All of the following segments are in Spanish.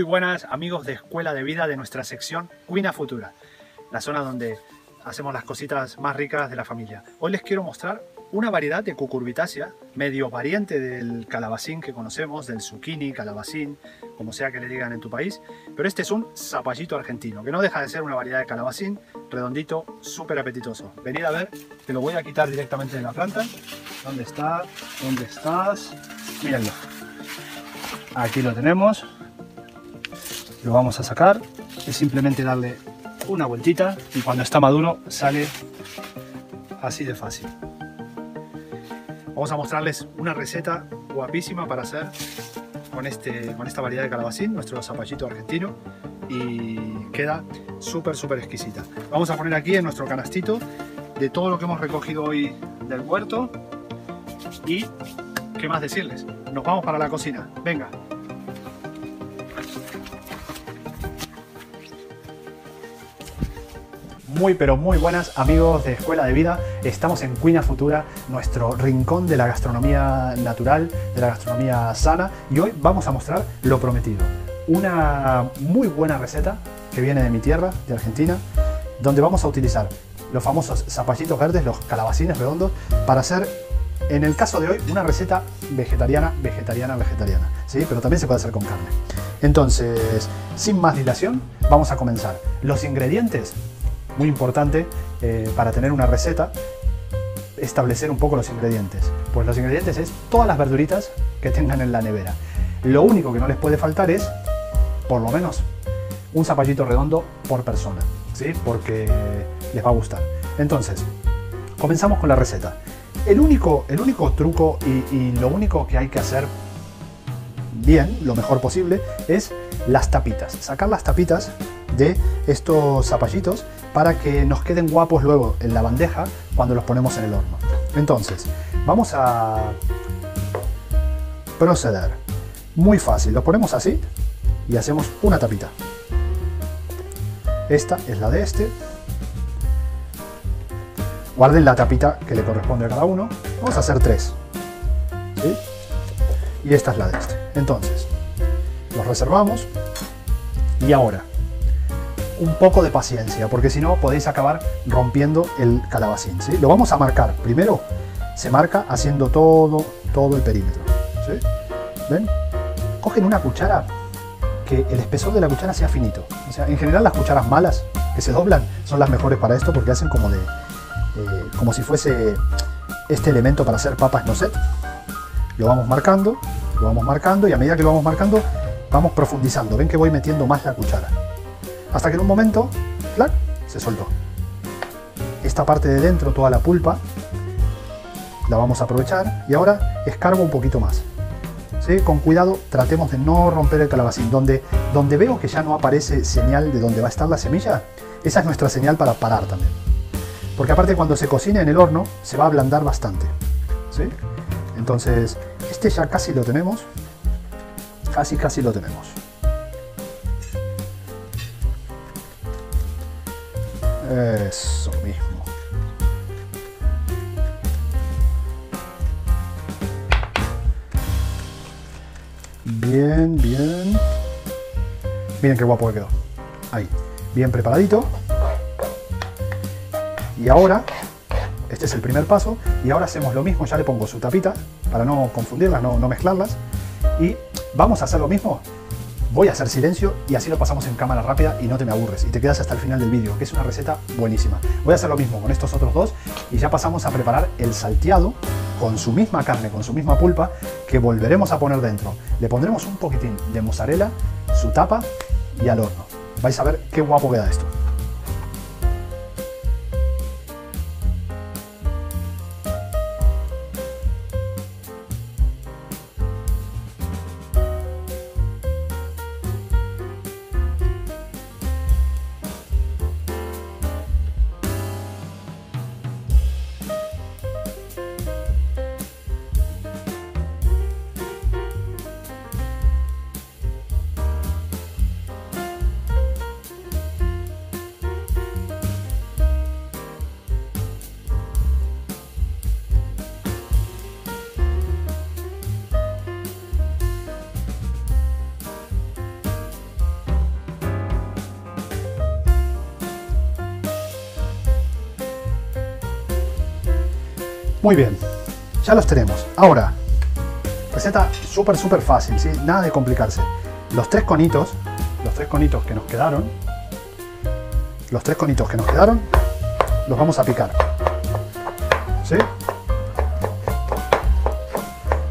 Muy buenas amigos de Escuela de Vida de nuestra sección Cuina Futura, la zona donde hacemos las cositas más ricas de la familia. Hoy les quiero mostrar una variedad de cucurbitácea, medio variante del calabacín que conocemos, del zucchini, calabacín, como sea que le digan en tu país, pero este es un zapallito argentino, que no deja de ser una variedad de calabacín, redondito, súper apetitoso. Venid a ver, te lo voy a quitar directamente de la planta. ¿Dónde está? ¿Dónde estás? Mírenlo. Aquí lo tenemos. Lo vamos a sacar. Es simplemente darle una vueltita y cuando está maduro sale así de fácil. Vamos a mostrarles una receta guapísima para hacer con, este, con esta variedad de calabacín, nuestro zapallito argentino, y queda súper, súper exquisita. Vamos a poner aquí en nuestro canastito de todo lo que hemos recogido hoy del huerto y qué más decirles, nos vamos para la cocina, venga. Muy pero muy buenas amigos de Escuela de Vida. Estamos en Cuina Futura, nuestro rincón de la gastronomía natural, de la gastronomía sana y hoy vamos a mostrar lo prometido. Una muy buena receta que viene de mi tierra, de Argentina, donde vamos a utilizar los famosos zapallitos verdes, los calabacines redondos, para hacer, en el caso de hoy, una receta vegetariana, vegetariana, vegetariana. ¿sí? Pero también se puede hacer con carne. Entonces, sin más dilación, vamos a comenzar. Los ingredientes muy importante eh, para tener una receta, establecer un poco los ingredientes. Pues los ingredientes es todas las verduritas que tengan en la nevera. Lo único que no les puede faltar es, por lo menos, un zapallito redondo por persona, ¿sí? Porque les va a gustar. Entonces, comenzamos con la receta. El único, el único truco y, y lo único que hay que hacer bien, lo mejor posible, es las tapitas. Sacar las tapitas de estos zapallitos para que nos queden guapos luego en la bandeja cuando los ponemos en el horno. Entonces, vamos a proceder. Muy fácil, lo ponemos así y hacemos una tapita. Esta es la de este. Guarden la tapita que le corresponde a cada uno. Vamos a hacer tres. Y esta es la de este. Entonces, los reservamos. Y ahora, un poco de paciencia, porque si no podéis acabar rompiendo el calabacín. ¿sí? Lo vamos a marcar. Primero se marca haciendo todo, todo el perímetro. ¿sí? ¿Ven? Cogen una cuchara que el espesor de la cuchara sea finito. O sea, en general las cucharas malas que se doblan son las mejores para esto porque hacen como de eh, como si fuese este elemento para hacer papas no sé. Lo vamos marcando, lo vamos marcando y a medida que lo vamos marcando vamos profundizando. Ven que voy metiendo más la cuchara hasta que en un momento, ¡clac!, se soltó. Esta parte de dentro, toda la pulpa, la vamos a aprovechar y ahora escarbo un poquito más. ¿Sí? Con cuidado tratemos de no romper el calabacín. Donde, donde veo que ya no aparece señal de dónde va a estar la semilla, esa es nuestra señal para parar también. Porque aparte cuando se cocina en el horno se va a ablandar bastante. ¿sí? Entonces, este ya casi lo tenemos. Casi, casi lo tenemos. Eso mismo. Bien, bien. Miren qué guapo que quedó. Ahí. Bien preparadito. Y ahora, este es el primer paso. Y ahora hacemos lo mismo. Ya le pongo su tapita para no confundirlas, no, no mezclarlas. Y vamos a hacer lo mismo voy a hacer silencio y así lo pasamos en cámara rápida y no te me aburres y te quedas hasta el final del vídeo, que es una receta buenísima. Voy a hacer lo mismo con estos otros dos y ya pasamos a preparar el salteado con su misma carne, con su misma pulpa, que volveremos a poner dentro. Le pondremos un poquitín de mozzarella, su tapa y al horno. Vais a ver qué guapo queda esto. Muy bien, ya los tenemos. Ahora, receta súper, súper fácil, ¿sí? Nada de complicarse. Los tres conitos, los tres conitos que nos quedaron, los tres conitos que nos quedaron, los vamos a picar. ¿Sí?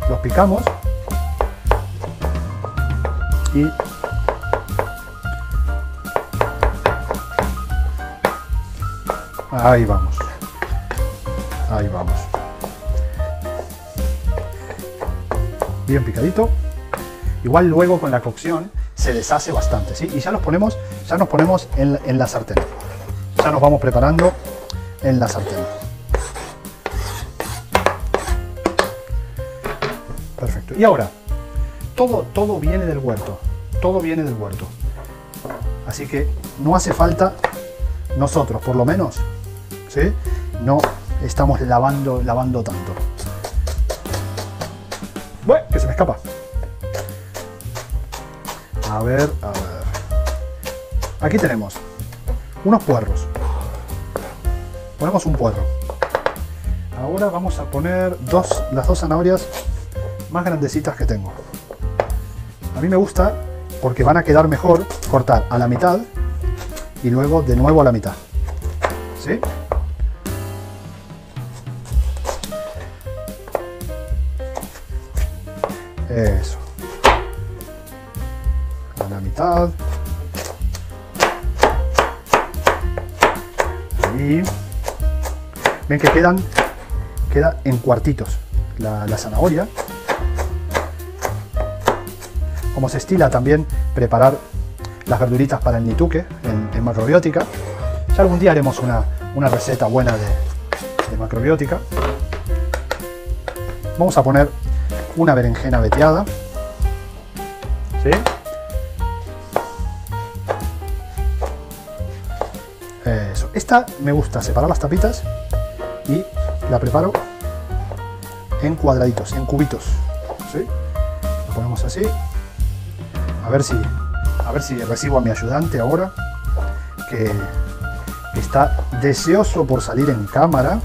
Los picamos y ahí vamos. Ahí vamos. Bien picadito. Igual luego con la cocción se deshace bastante, ¿sí? Y ya los ponemos, ya nos ponemos en, la sartén. Ya nos vamos preparando en la sartén. Perfecto. Y ahora, todo, todo viene del huerto. Todo viene del huerto. Así que no hace falta, nosotros por lo menos, ¿sí? no estamos lavando, lavando tanto. Escapa. A ver, a ver. Aquí tenemos unos puerros. Ponemos un puerro. Ahora vamos a poner dos, las dos zanahorias más grandecitas que tengo. A mí me gusta porque van a quedar mejor cortar a la mitad y luego de nuevo a la mitad. ¿Sí? Ven que quedan, queda en cuartitos la, zanahoria. Como se estila también preparar las verduritas para el nituque en, en macrobiótica. Ya algún día haremos una, una receta buena de, de macrobiótica. Vamos a poner una berenjena veteada. ¿Sí? Esta me gusta separar las tapitas y la preparo en cuadraditos, en cubitos. ¿Sí? Lo ponemos así. A ver si, a ver si recibo a mi ayudante ahora, que está deseoso por salir en cámara.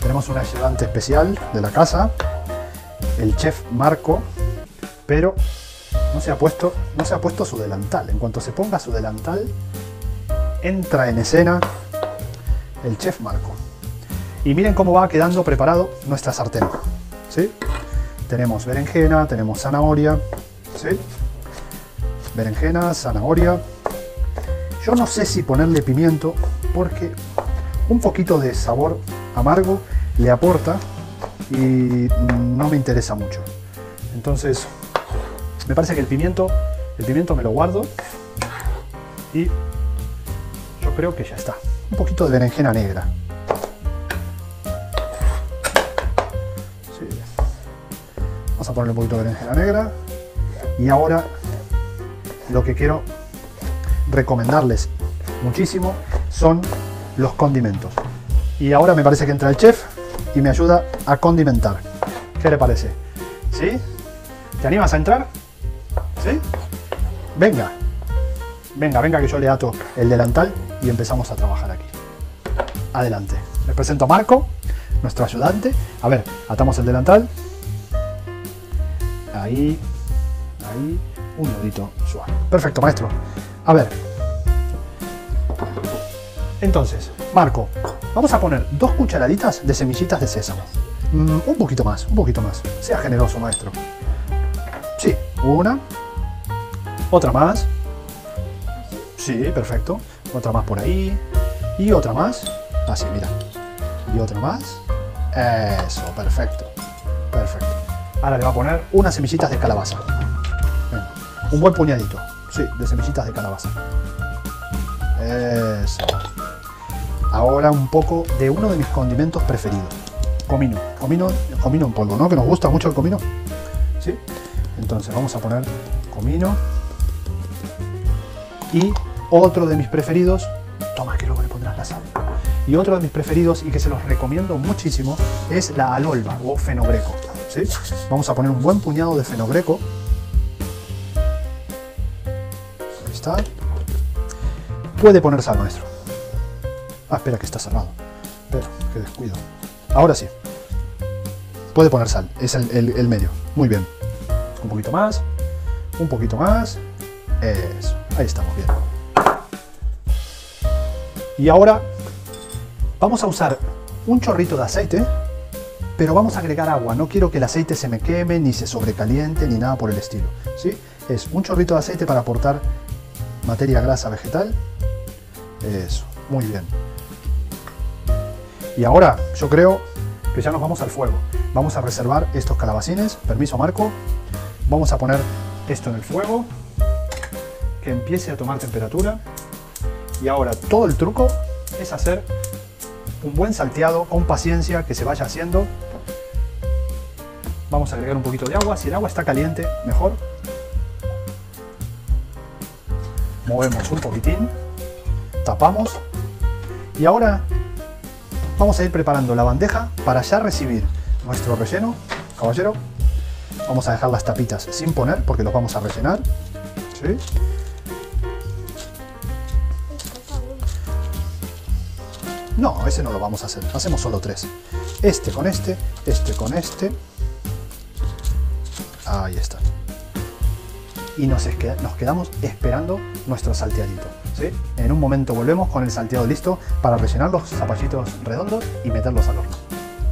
Tenemos un ayudante especial de la casa, el chef Marco, pero no se ha puesto, no se ha puesto su delantal. En cuanto se ponga su delantal, entra en escena el chef Marco. Y miren cómo va quedando preparado nuestra sartén. ¿sí? Tenemos berenjena, tenemos zanahoria, ¿sí? berenjena, zanahoria. Yo no sé si ponerle pimiento porque un poquito de sabor amargo le aporta y no me interesa mucho. Entonces, me parece que el pimiento, el pimiento me lo guardo y yo creo que ya está. Un poquito de berenjena negra. Ponerle un poquito de berenjena negra. Y ahora lo que quiero recomendarles muchísimo son los condimentos. Y ahora me parece que entra el chef y me ayuda a condimentar. ¿Qué le parece? ¿Sí? ¿Te animas a entrar? ¿Sí? Venga. Venga, venga que yo le ato el delantal y empezamos a trabajar aquí. Adelante. Les presento a Marco, nuestro ayudante. A ver, atamos el delantal. Ahí. Ahí. Un nudito suave. Perfecto, maestro. A ver. Entonces, Marco, vamos a poner dos cucharaditas de semillitas de sésamo. Mm, un poquito más, un poquito más. Sea generoso, maestro. Sí, una. Otra más. Sí, perfecto. Otra más por ahí. Y otra más. Así, mira. Y otra más. Eso, perfecto. Perfecto. Ahora le va a poner unas semillitas de calabaza. Venga, un buen puñadito. Sí, de semillitas de calabaza. Eso. Ahora un poco de uno de mis condimentos preferidos. Comino. Comino, comino en polvo, ¿no? Que nos gusta mucho el comino. ¿Sí? Entonces vamos a poner comino. Y otro de mis preferidos. Toma, que luego le pondrás la sal. Y otro de mis preferidos y que se los recomiendo muchísimo es la alolva o fenogreco. Vamos a poner un buen puñado de fenogreco. Ahí está. Puede poner sal, maestro. Ah, espera, que está cerrado. Pero, qué descuido. Ahora sí. puede poner sal, es el, medio. Muy bien. Un poquito más, un poquito más. Eso, ahí estamos bien. Y ahora vamos a usar un chorrito de aceite, pero vamos a agregar agua. No quiero que el aceite se me queme, ni se sobrecaliente, ni nada por el estilo. ¿sí? Es un chorrito de aceite para aportar materia grasa vegetal. Eso, muy bien. Y ahora yo creo que ya nos vamos al fuego. Vamos a reservar estos calabacines. Permiso Marco. Vamos a poner esto en el fuego. Que empiece a tomar temperatura. Y ahora todo el truco es hacer un buen salteado con paciencia que se vaya haciendo. Vamos a agregar un poquito de agua. Si el agua está caliente, mejor. Movemos un poquitín. Tapamos. Y ahora vamos a ir preparando la bandeja para ya recibir nuestro relleno. Caballero, vamos a dejar las tapitas sin poner porque los vamos a rellenar. No, ese no lo vamos a hacer. Hacemos solo tres. Este con este, este con este. Ahí está. Y nos, quedamos esperando nuestro salteadito. En un momento volvemos con el salteado listo para rellenar los zapallitos redondos y meterlos al horno.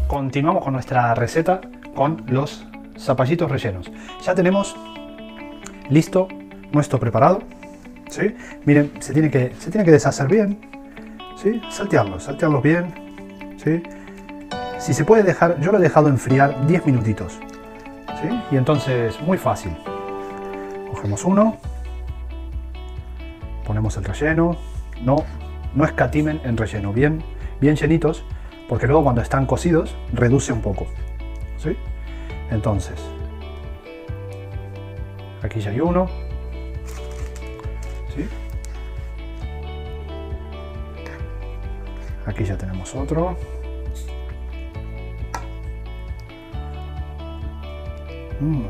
Continuamos con nuestra receta con los zapallitos rellenos. Ya tenemos listo nuestro preparado. ¿sí? Miren, se tiene, que, se tiene que deshacer bien. ¿sí? Saltearlos, saltearlos bien. ¿sí? Si se puede dejar, yo lo he dejado enfriar 10 minutitos. Y entonces, muy fácil. Cogemos uno, ponemos el relleno, no, no escatimen en relleno, bien, bien llenitos, porque luego cuando están cocidos reduce un poco. ¿sí? Entonces, aquí ya hay uno. ¿sí? Aquí ya tenemos otro. Mm,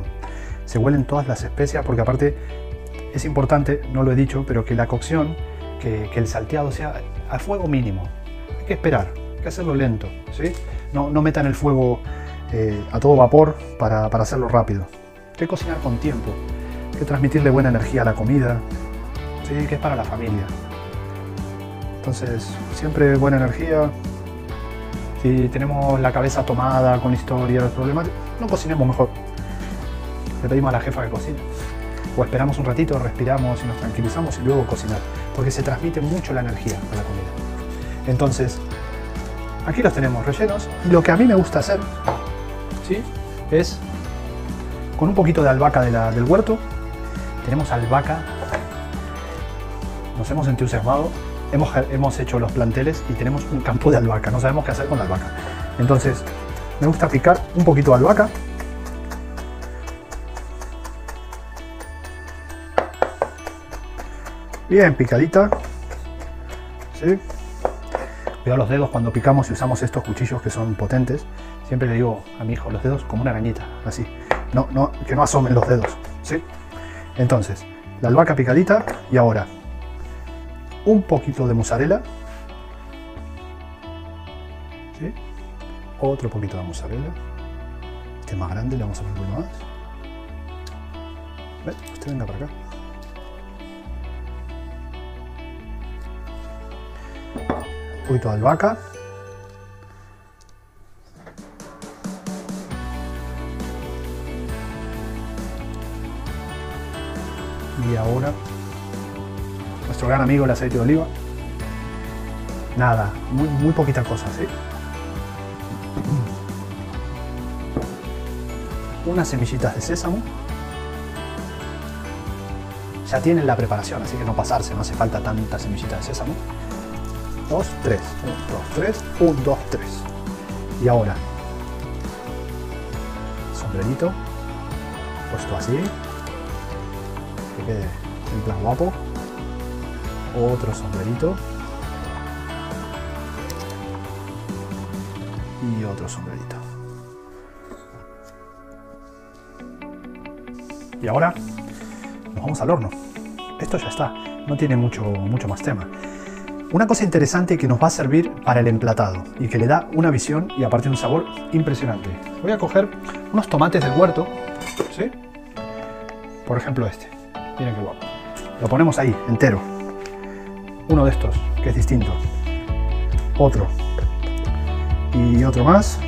se huelen todas las especias porque aparte es importante, no lo he dicho, pero que la cocción, que, el salteado sea a fuego mínimo. Hay que esperar, hay que hacerlo lento, ¿sí? No, no metan el fuego eh, a todo vapor para, hacerlo rápido. Hay que cocinar con tiempo, hay que transmitirle buena energía a la comida, ¿sí? que es para la familia. Entonces, siempre buena energía. Si tenemos la cabeza tomada con historias, problemas, no cocinemos mejor. Le pedimos a la jefa que cocine o esperamos un ratito, respiramos y nos tranquilizamos y luego cocinar, porque se transmite mucho la energía a la comida. Entonces, aquí los tenemos rellenos y lo que a mí me gusta hacer ¿sí? es con un poquito de albahaca del huerto, tenemos albahaca, nos hemos entusiasmado, hemos, hemos hecho los planteles y tenemos un campo de albahaca, no sabemos qué hacer con la albahaca. Entonces, me gusta picar un poquito de albahaca Bien picadita. ¿Sí? Los dedos cuando picamos y usamos estos cuchillos que son potentes. Siempre le digo a mi hijo los dedos como una gañita, así. No, no, que no asomen los dedos. ¿sí? Entonces, la albahaca picadita y ahora un poquito de mozzarella. ¿Sí? Otro poquito de mozzarella. Este más grande, le vamos a poner un poquito más. Usted venga para acá. Poquito de albahaca. Y ahora nuestro gran amigo el aceite de oliva. Nada, muy, muy poquita cosa, ¿sí? Unas semillitas de sésamo. Ya tienen la preparación, así que no pasarse, no hace falta tanta semillita de sésamo. 2, 3. 1, 2, 3. 1, 2, 3. Y ahora, sombrerito, puesto así, que quede en plan guapo. Otro sombrerito. Y otro sombrerito. Y ahora nos vamos al horno. Esto ya está, no tiene mucho, mucho más tema. Una cosa interesante que nos va a servir para el emplatado y que le da una visión y aparte un sabor impresionante. Voy a coger unos tomates del huerto, ¿sí? Por ejemplo este. Miren qué guapo. Lo ponemos ahí, entero. Uno de estos, que es distinto. Otro. Y otro más.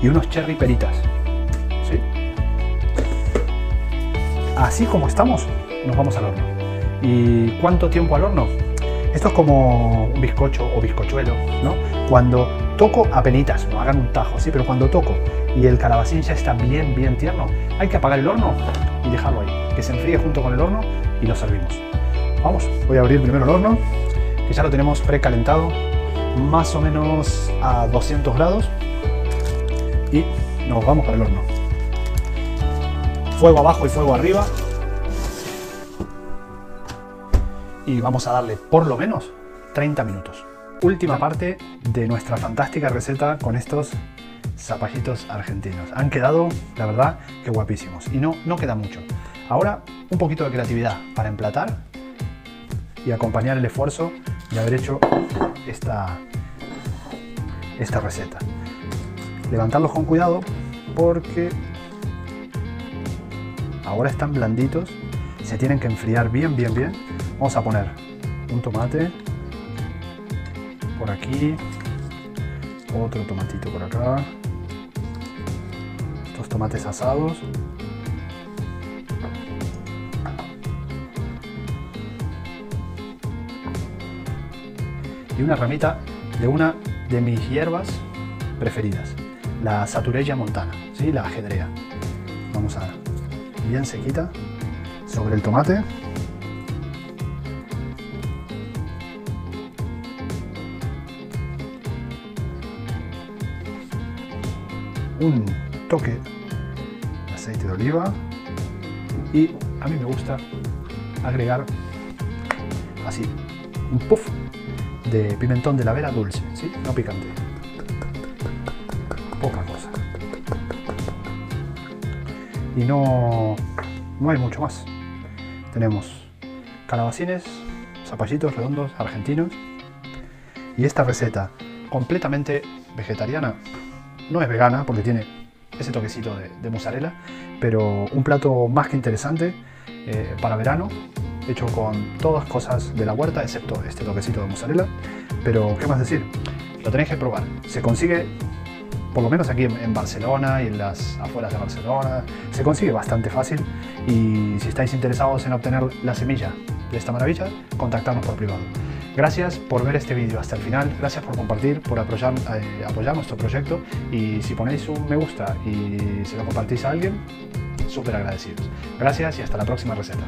Y unos cherry peritas. ¿Sí? Así como estamos, nos vamos al horno. ¿Y cuánto tiempo al horno? Esto es como bizcocho o bizcochuelo, ¿no? Cuando toco apenitas, no hagan un tajo, sí, pero cuando toco y el calabacín ya está bien, bien tierno, hay que apagar el horno y dejarlo ahí, que se enfríe junto con el horno y lo servimos. Vamos, voy a abrir primero el horno, que ya lo tenemos precalentado, más o menos a 200 grados y nos vamos para el horno. Fuego abajo y fuego arriba, y vamos a darle por lo menos 30 minutos. Última parte de nuestra fantástica receta con estos zapallitos argentinos. Han quedado, la verdad, que guapísimos. Y no, no queda mucho. Ahora, un poquito de creatividad para emplatar y acompañar el esfuerzo de haber hecho esta, esta receta. Levantarlos con cuidado porque ahora están blanditos. Se tienen que enfriar bien, bien, bien Vamos a poner un tomate por aquí, otro tomatito por acá, estos tomates asados. Y una ramita de una de mis hierbas preferidas, la Saturella montana, ¿sí? la ajedrea. Vamos a bien sequita sobre el tomate. Un toque de aceite de oliva y a mí me gusta agregar así un puff de pimentón de la vera dulce, ¿sí? no picante. Poca cosa. Y no, no hay mucho más. Tenemos calabacines, zapallitos redondos argentinos y esta receta completamente vegetariana no es vegana porque tiene ese toquecito de, mozzarella, pero un plato más que interesante eh, para verano, hecho con todas cosas de la huerta, excepto este toquecito de mozzarella. Pero, ¿qué más decir? Lo tenéis que probar. Se consigue, por lo menos aquí en, Barcelona y en las afueras de Barcelona, se consigue bastante fácil. Y si estáis interesados en obtener la semilla de esta maravilla, contactarnos por privado. Gracias por ver este vídeo hasta el final, gracias por compartir, por apoyar, eh, apoyar nuestro proyecto y si ponéis un me gusta y se lo compartís a alguien, súper agradecidos. Gracias y hasta la próxima receta.